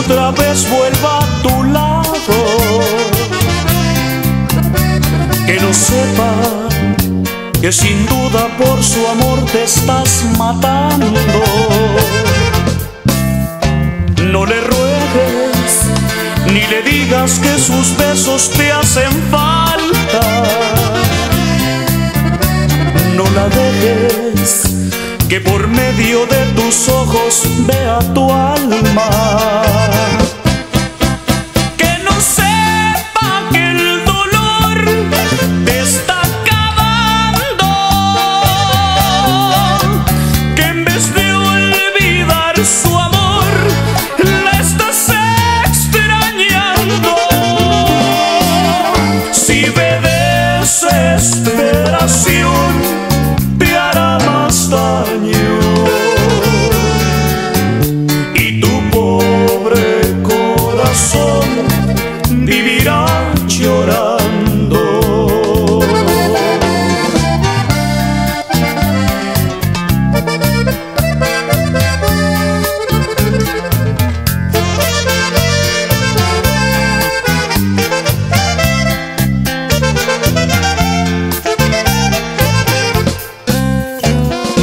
otra vez vuelva a tu lado. Que no sepa que sin duda por su amor te estás matando. No le ruegues ni le digas que sus besos te hacen falta. No la dejes que por medio de tus ojos vea tu alma. Vivirá llorando.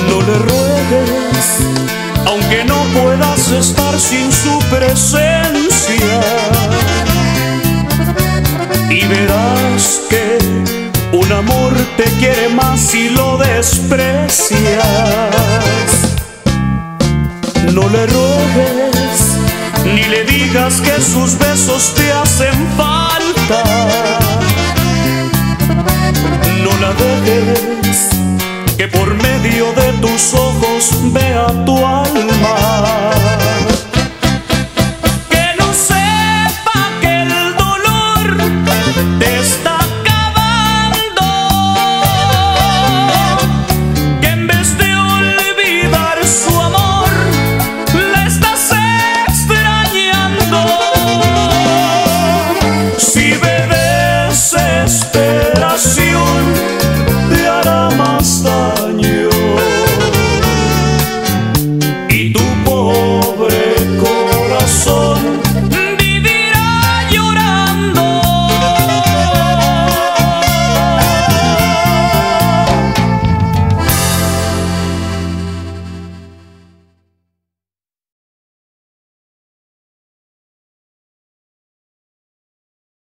No le ruegues, aunque no puedas estar sin su presencia. Te quiere más si lo desprecias. No le ruegues, ni le digas que sus besos te hacen falta. No la dejes que por medio de tus ojos vea tu alma.